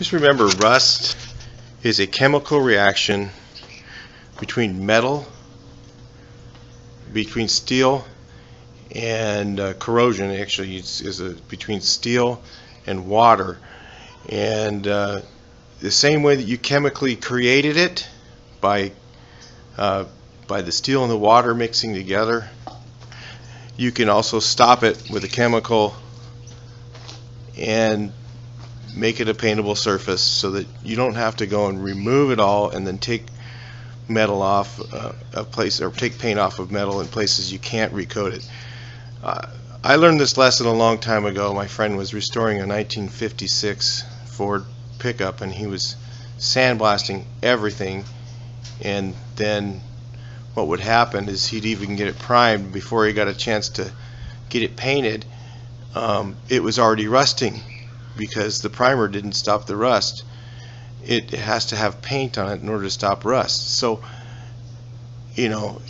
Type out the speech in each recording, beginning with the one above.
Just remember rust is a chemical reaction between metal, between steel and uh, corrosion. Actually is, a, between steel and water. And uh, the same way that you chemically created it by uh, by the steel and the water mixing together you can also stop it with a chemical and make it a paintable surface so that you don't have to go and remove it all and then take metal off uh, a place or take paint off of metal in places you can't recoat it. Uh, I learned this lesson a long time ago. My friend was restoring a 1956 Ford pickup and he was sandblasting everything and then what would happen is he'd even get it primed before he got a chance to get it painted um, it was already rusting because the primer didn't stop the rust. It has to have paint on it in order to stop rust. So you know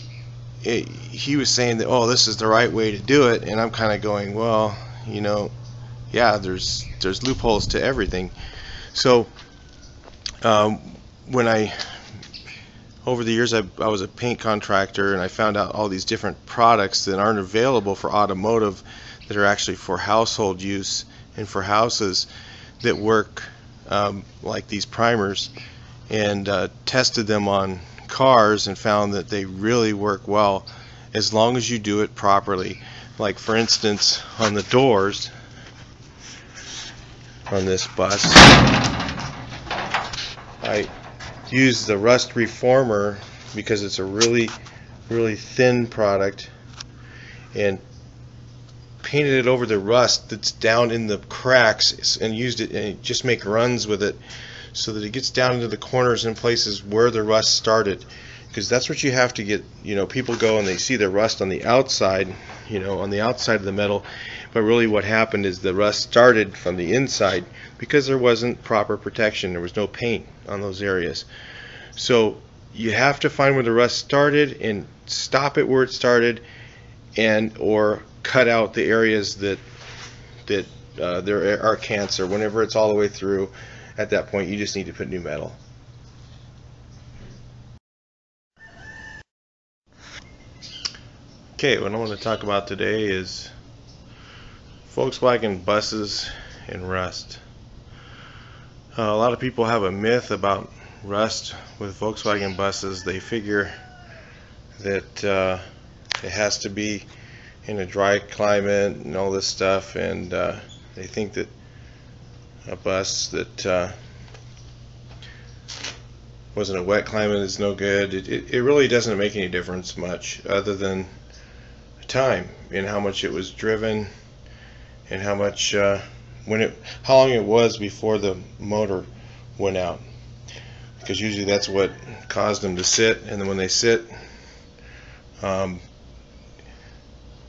it, he was saying that oh this is the right way to do it. And I'm kinda going well you know yeah there's there's loopholes to everything. So um, when I over the years I, I, was a paint contractor and I found out all these different products that aren't available for automotive that are actually for household use and for houses that work um, like these primers and uh, tested them on cars and found that they really work well as long as you do it properly. Like for instance on the doors on this bus I use the rust reformer because it's a really really thin product and painted it over the rust that's down in the cracks and used it and just make runs with it so that it gets down into the corners and places where the rust started. Because that's what you have to get you know people go and they see the rust on the outside you know on the outside of the metal. But really what happened is the rust started from the inside because there wasn't proper protection. There was no paint on those areas. So you have to find where the rust started and stop it where it started and or cut out the areas that that uh, there are cancer. Whenever it's all the way through at that point you just need to put new metal. Okay what I want to talk about today is Volkswagen buses and rust. Uh, a lot of people have a myth about rust with Volkswagen buses. They figure that uh, it has to be in a dry climate and all this stuff and uh, they think that a bus that uh, was in a wet climate is no good. It, it, it really doesn't make any difference much other than time and how much it was driven and how much uh, when it how long it was before the motor went out. Because usually that's what caused them to sit and then when they sit um,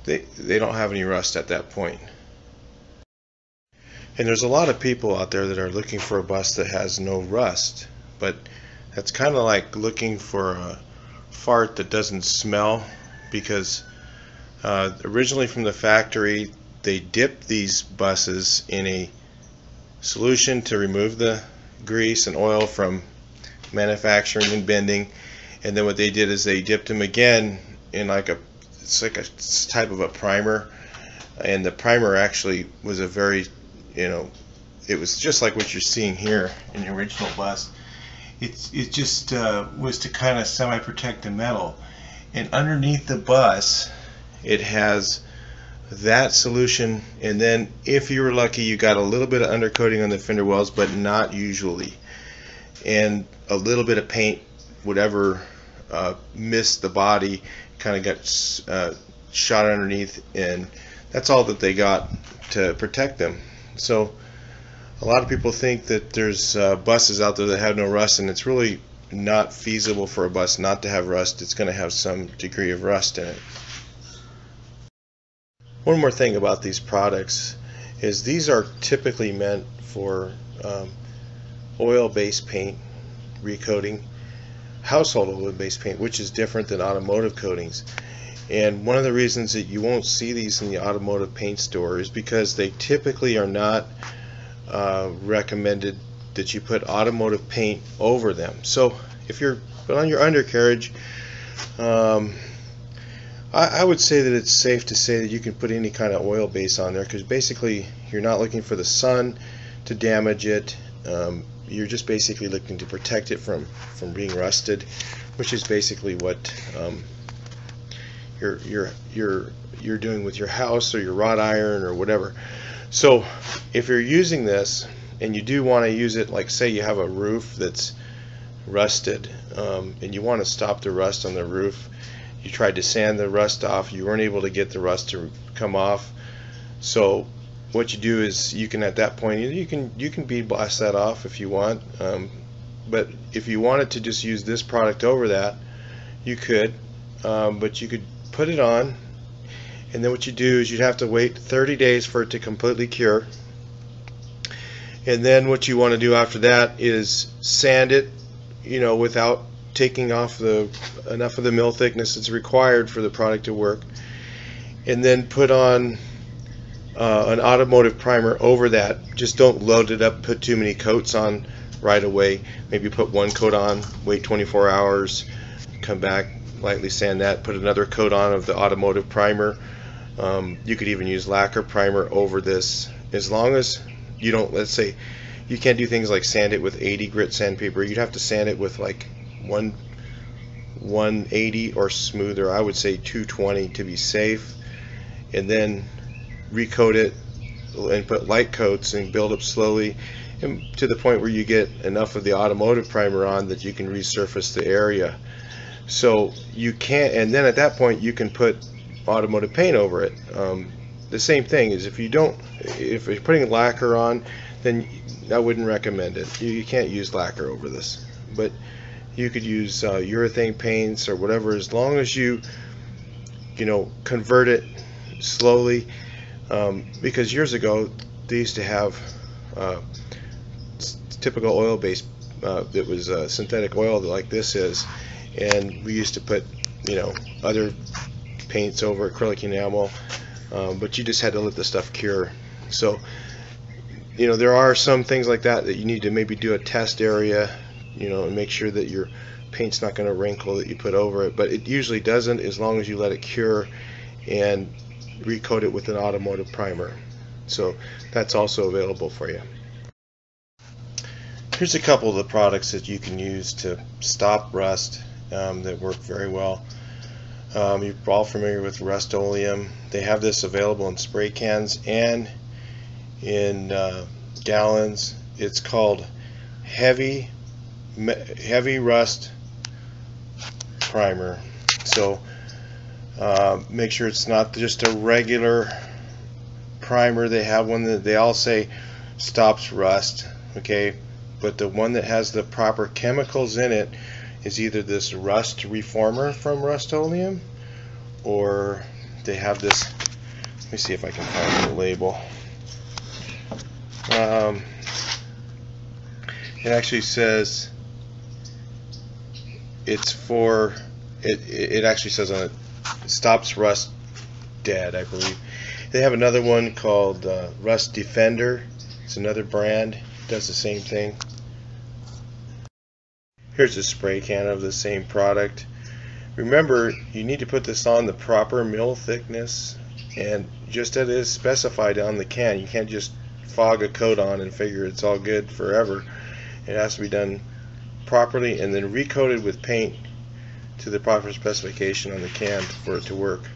they they don't have any rust at that point. And there's a lot of people out there that are looking for a bus that has no rust but that's kind of like looking for a fart that doesn't smell because uh, originally from the factory they dipped these buses in a solution to remove the grease and oil from manufacturing and bending. And then what they did is they dipped them again in like a it's like a type of a primer. And the primer actually was a very you know it was just like what you're seeing here in the original bus it's it just uh, was to kind of semi protect the metal. And underneath the bus it has that solution. And then if you were lucky you got a little bit of undercoating on the fender wells but not usually. And a little bit of paint whatever uh, missed the body kind of got uh, shot underneath and that's all that they got to protect them. So a lot of people think that there's uh, buses out there that have no rust and it's really not feasible for a bus not to have rust. It's going to have some degree of rust in it. One more thing about these products is these are typically meant for um, oil-based paint recoating household oil-based paint which is different than automotive coatings and one of the reasons that you won't see these in the automotive paint store is because they typically are not uh, recommended that you put automotive paint over them. So if you're but on your undercarriage, um, I, I would say that it's safe to say that you can put any kind of oil base on there because basically you're not looking for the sun to damage it. Um, you're just basically looking to protect it from from being rusted, which is basically what um, you're you're you're you're doing with your house or your wrought iron or whatever. So if you're using this and you do want to use it, like say you have a roof that's rusted um, and you want to stop the rust on the roof, you tried to sand the rust off, you weren't able to get the rust to come off. So what you do is you can at that point you can you can bead blast that off if you want. Um, but if you wanted to just use this product over that, you could. Um, but you could put it on, and then what you do is you'd have to wait 30 days for it to completely cure. And then what you want to do after that is sand it, you know, without taking off the enough of the mil thickness that's required for the product to work. And then put on uh, an automotive primer over that. Just don't load it up, put too many coats on right away. Maybe put one coat on, wait 24 hours, come back, lightly sand that, put another coat on of the automotive primer. Um, you could even use lacquer primer over this as long as you don't, let's say, you can't do things like sand it with 80 grit sandpaper. You'd have to sand it with like one 180 or smoother. I would say 220 to be safe. And then recoat it and put light coats and build up slowly and to the point where you get enough of the automotive primer on that you can resurface the area. So you can't, and then at that point you can put automotive paint over it. Um, the same thing is if you don't, if you're putting lacquer on, then I wouldn't recommend it. You, you can't use lacquer over this, but you could use uh, urethane paints or whatever as long as you, you know, convert it slowly. Um, because years ago they used to have uh, typical oil based uh, that was uh, synthetic oil like this is, and we used to put, you know, other paints over acrylic enamel um, but you just had to let the stuff cure. So, you know, there are some things like that that you need to maybe do a test area, you know, and make sure that your paint's not going to wrinkle that you put over it. But it usually doesn't as long as you let it cure and recoat it with an automotive primer. So that's also available for you. Here's a couple of the products that you can use to stop rust um, that work very well. Um, you're all familiar with Rust-Oleum. They have this available in spray cans and in uh, gallons. It's called Heavy Heavy Rust Primer. So uh, make sure it's not just a regular primer. They have one that they all say stops rust. Okay, but the one that has the proper chemicals in it is either this rust reformer from Rust-Oleum or they have this let me see if I can find the label um, it actually says it's for it, it actually says on it stops rust dead I believe they have another one called uh, Rust Defender it's another brand does the same thing Here's a spray can of the same product. Remember, you need to put this on the proper mil thickness and just as it is specified on the can. You can't just fog a coat on and figure it's all good forever. It has to be done properly and then recoated with paint to the proper specification on the can for it to work.